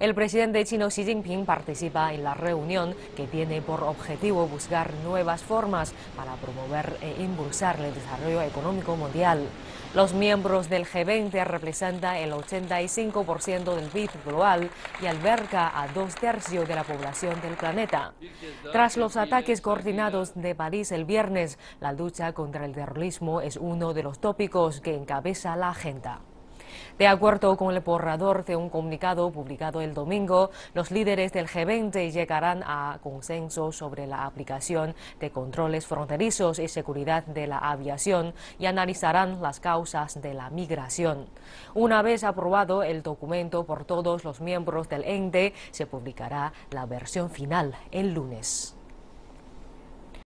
El presidente chino Xi Jinping participa en la reunión que tiene por objetivo buscar nuevas formas para promover e impulsar el desarrollo económico mundial. Los miembros del G20 representan el 85% del PIB global y alberga a dos tercios de la población del planeta. Tras los ataques coordinados de París el viernes, la lucha contra el terrorismo es uno de los tópicos que encabeza la agenda. De acuerdo con el borrador de un comunicado publicado el domingo, los líderes del G20 llegarán a consenso sobre la aplicación de controles fronterizos y seguridad de la aviación y analizarán las causas de la migración. Una vez aprobado el documento por todos los miembros del ente, se publicará la versión final el lunes.